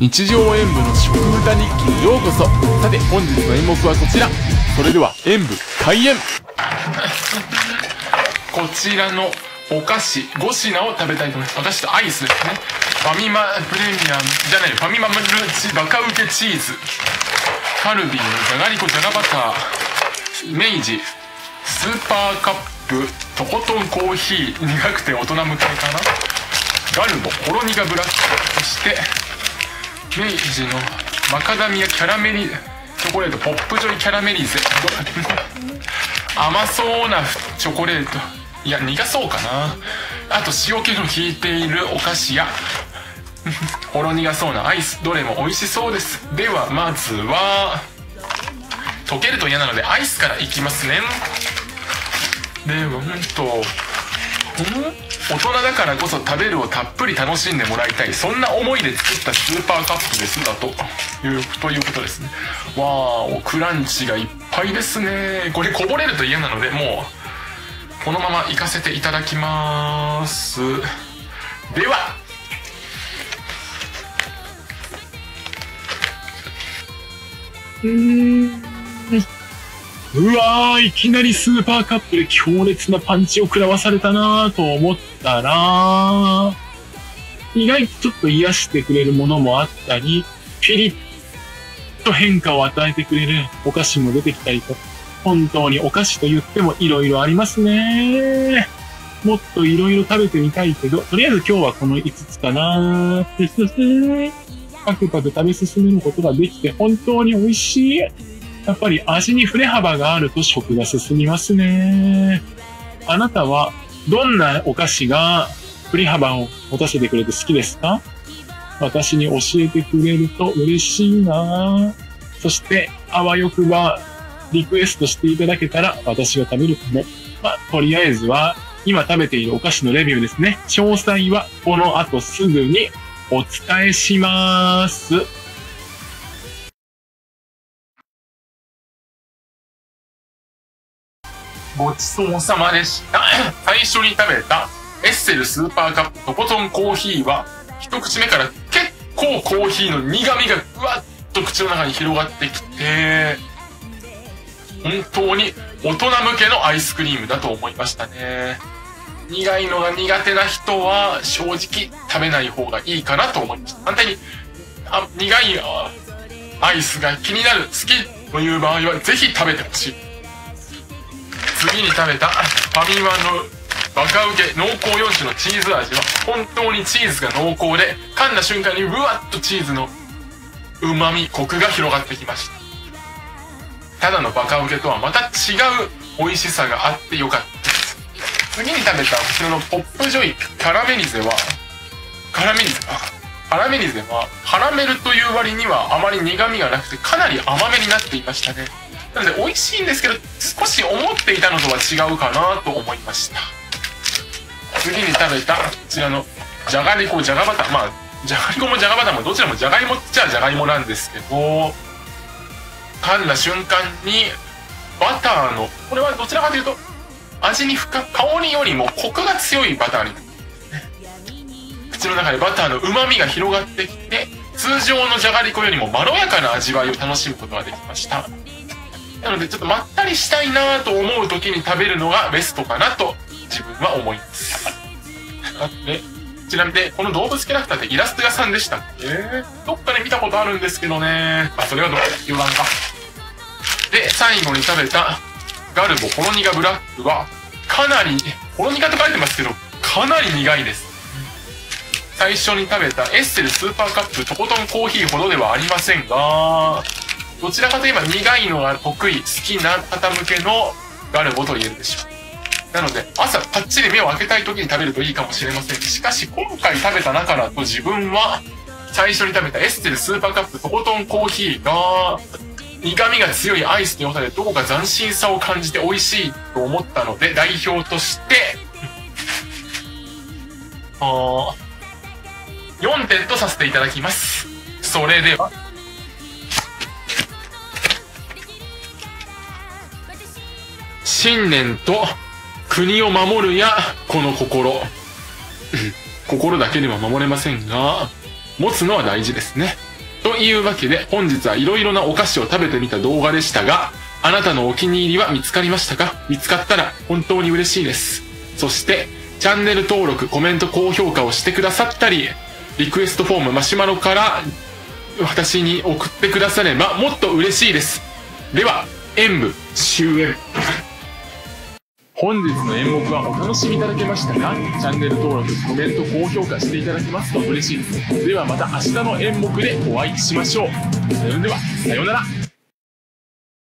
日常演舞の食歌日記にようこそ。さて本日の演目はこちら。それでは演舞開演。こちらのお菓子5品を食べたいと思います。お菓子とアイスですね。ファミマプレミアムじゃないファミマムルチバカウケチーズ。カルビーのじゃがりこじゃがバター。明治。スーパーカップとことんコーヒー。苦くて大人向けかな。ガルボほろ苦ブラック。そして明治のマカダミアキャラメリチョコレートポップジョイキャラメリーゼ。甘そうなチョコレート。いや苦そうかな。あと塩気の効いているお菓子や。ほろ苦そうなアイス。どれも美味しそうです。ではまずは。溶けると嫌なのでアイスからいきますね。ではうんと。ん大人だからこそ食べるをたっぷり楽しんでもらいたいそんな思いで作ったスーパーカップですだと。いうということですね。わーおクランチがいっぱいですね。これこぼれると嫌なのでもうこのまま行かせていただきます。では。うん。うわー、いきなりスーパーカップで強烈なパンチを食らわされたなーと思ったら、意外とちょっと癒してくれるものもあったり、ピリッと変化を与えてくれるお菓子も出てきたりと、本当にお菓子と言っても色々ありますねもっと色々食べてみたいけど、とりあえず今日はこの5つかなー。パクパク食べ進めることができて本当に美味しい。やっぱり味に振れ幅があると食が進みますね。あなたはどんなお菓子が振り幅を持たせてくれて好きですか？私に教えてくれると嬉しいなそして、あわよくばリクエストしていただけたら私が食べるかも。まあ、とりあえずは今食べているお菓子のレビューですね。詳細はこの後すぐにお伝えします。ごちそうさまでした。最初に食べたエッセルスーパーカップとことんコーヒーは、一口目から結構コーヒーの苦味がぐわっと口の中に広がってきて、本当に大人向けのアイスクリームだと思いましたね。苦いのが苦手な人は正直食べない方がいいかなと思いました。反対に、あ苦いアイスが気になる、好きという場合はぜひ食べてほしい。次に食べたファミマのバカウケ濃厚4種のチーズ味は本当にチーズが濃厚で噛んだ瞬間にうわっとチーズの旨味コクが広がってきました。ただのバカウケとはまた違う美味しさがあってよかったです。次に食べたこちらのポップジョイカラメリゼはカラメリゼカラメリゼはカラメルという割にはあまり苦味がなくてかなり甘めになっていましたね。なので美味しいんですけど少し思っていたのとは違うかなと思いました。次に食べたこちらのじゃがりこじゃがバター。まあじゃがりこもじゃがバターもどちらもじゃがいもっちゃじゃがいもなんですけど噛んだ瞬間にバターのこれはどちらかというと味に深く香りよりもコクが強いバターに口の中でバターの旨味が広がってきて通常のじゃがりこよりもまろやかな味わいを楽しむことができました。なのでちょっとまったりしたいなと思う時に食べるのがベストかなと自分は思います。で、ちなみにこの動物キャラクターってイラスト屋さんでしたっけどっかで見たことあるんですけどね。あ、それはどう？余談か。で、最後に食べたガルボほろ苦ブラックはかなり、ほろ苦と書いてますけど、かなり苦いです。最初に食べたエッセルスーパーカップとことんコーヒーほどではありませんが、どちらかといえば苦いのが得意、好きな方向けのガルボと言えるでしょう。なので、朝パッチリ目を開けたい時に食べるといいかもしれません。しかし、今回食べた中だと自分は、最初に食べたエッセルスーパーカップとことんコーヒーが、苦味が強いアイスの良さでどこか斬新さを感じて美味しいと思ったので、代表として、あ4点とさせていただきます。それでは、信念と国を守るやこの心 心だけでは守れませんが持つのは大事ですね。というわけで、本日は色々なお菓子を食べてみた動画でしたが、あなたのお気に入りは見つかりましたか？見つかったら本当に嬉しいです。そして、チャンネル登録、コメント、高評価をしてくださったり、リクエストフォームマシュマロから私に送ってくださればもっと嬉しいです。では、演舞終演。本日の演目はお楽しみいただけましたか？チャンネル登録、コメント、高評価していただけますと嬉しいです。ではまた明日の演目でお会いしましょう。それでは、さようなら。